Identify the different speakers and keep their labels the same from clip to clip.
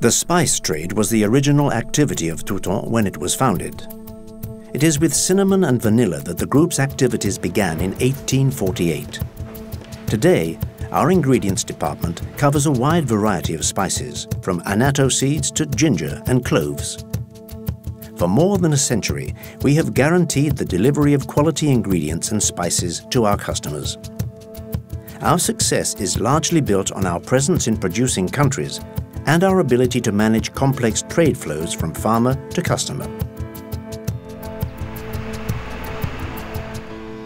Speaker 1: The spice trade was the original activity of Touton when it was founded. It is with cinnamon and vanilla that the group's activities began in 1848. Today, our ingredients department covers a wide variety of spices, from annatto seeds to ginger and cloves. For more than a century, we have guaranteed the delivery of quality ingredients and spices to our customers. Our success is largely built on our presence in producing countries and our ability to manage complex trade flows from farmer to customer.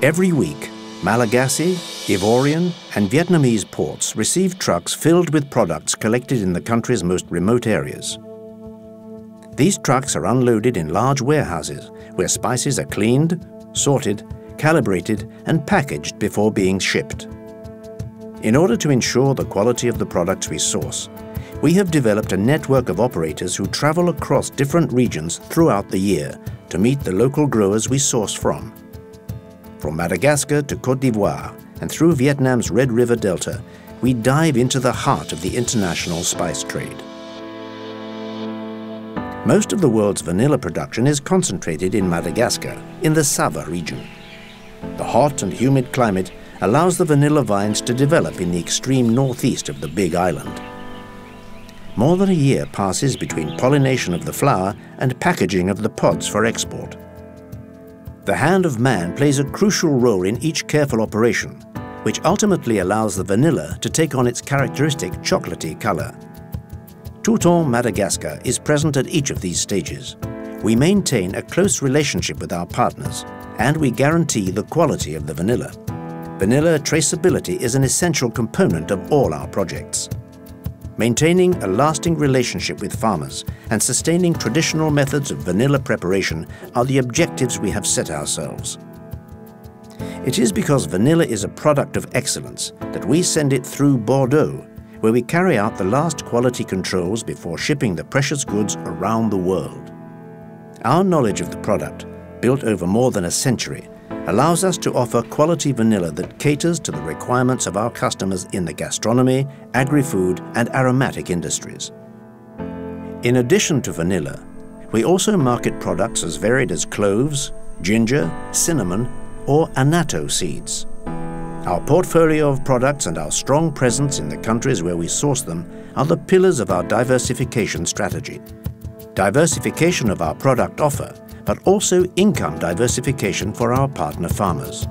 Speaker 1: Every week, Malagasy, Ivorian and Vietnamese ports receive trucks filled with products collected in the country's most remote areas. These trucks are unloaded in large warehouses where spices are cleaned, sorted, calibrated and packaged before being shipped. In order to ensure the quality of the products we source, we have developed a network of operators who travel across different regions throughout the year to meet the local growers we source from. From Madagascar to Cote d'Ivoire and through Vietnam's Red River Delta, we dive into the heart of the international spice trade. Most of the world's vanilla production is concentrated in Madagascar, in the Sava region. The hot and humid climate allows the vanilla vines to develop in the extreme northeast of the Big Island. More than a year passes between pollination of the flower and packaging of the pods for export. The hand of man plays a crucial role in each careful operation, which ultimately allows the vanilla to take on its characteristic chocolatey color. Touton Madagascar is present at each of these stages. We maintain a close relationship with our partners, and we guarantee the quality of the vanilla. Vanilla traceability is an essential component of all our projects. Maintaining a lasting relationship with farmers and sustaining traditional methods of vanilla preparation are the objectives we have set ourselves. It is because vanilla is a product of excellence that we send it through Bordeaux, where we carry out the last quality controls before shipping the precious goods around the world. Our knowledge of the product, built over more than a century, allows us to offer quality vanilla that caters to the requirements of our customers in the gastronomy, agri-food and aromatic industries. In addition to vanilla, we also market products as varied as cloves, ginger, cinnamon or annatto seeds. Our portfolio of products and our strong presence in the countries where we source them are the pillars of our diversification strategy. Diversification of our product offer but also income diversification for our partner farmers.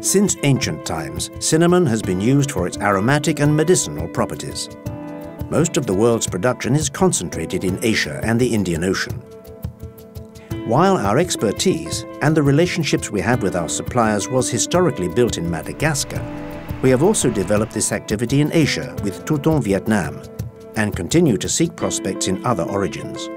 Speaker 1: Since ancient times, cinnamon has been used for its aromatic and medicinal properties. Most of the world's production is concentrated in Asia and the Indian Ocean. While our expertise and the relationships we have with our suppliers was historically built in Madagascar, we have also developed this activity in Asia with Touton Vietnam, and continue to seek prospects in other origins.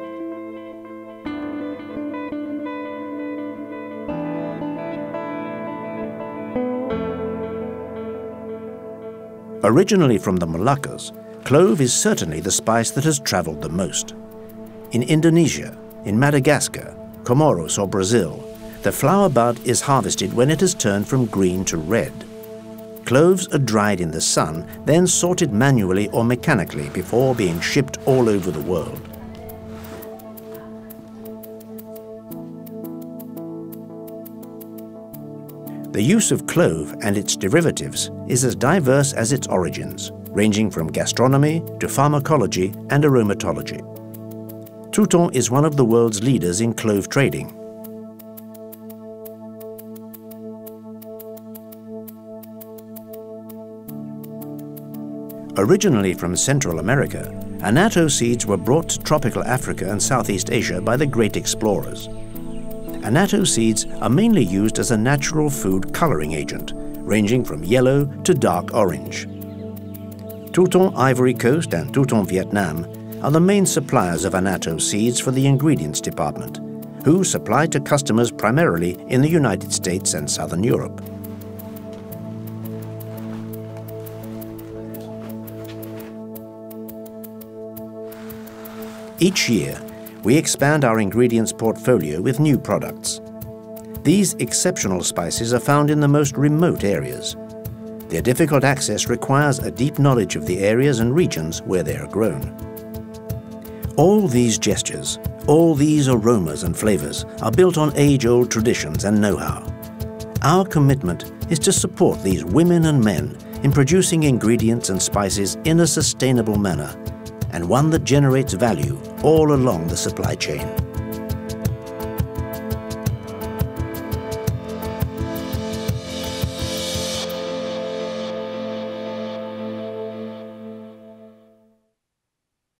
Speaker 1: Originally from the Moluccas, clove is certainly the spice that has traveled the most. In Indonesia, in Madagascar, Comoros or Brazil, the flower bud is harvested when it has turned from green to red. Cloves are dried in the sun, then sorted manually or mechanically before being shipped all over the world. The use of clove and its derivatives is as diverse as its origins, ranging from gastronomy to pharmacology and aromatology. Touton is one of the world's leaders in clove trading, Originally from Central America, annatto seeds were brought to tropical Africa and Southeast Asia by the great explorers. Annatto seeds are mainly used as a natural food coloring agent, ranging from yellow to dark orange. Touton Ivory Coast and Touton Vietnam are the main suppliers of annatto seeds for the ingredients department, who supply to customers primarily in the United States and Southern Europe. Each year, we expand our ingredients portfolio with new products. These exceptional spices are found in the most remote areas. Their difficult access requires a deep knowledge of the areas and regions where they are grown. All these gestures, all these aromas and flavors are built on age-old traditions and know-how. Our commitment is to support these women and men in producing ingredients and spices in a sustainable manner and one that generates value all along the supply chain.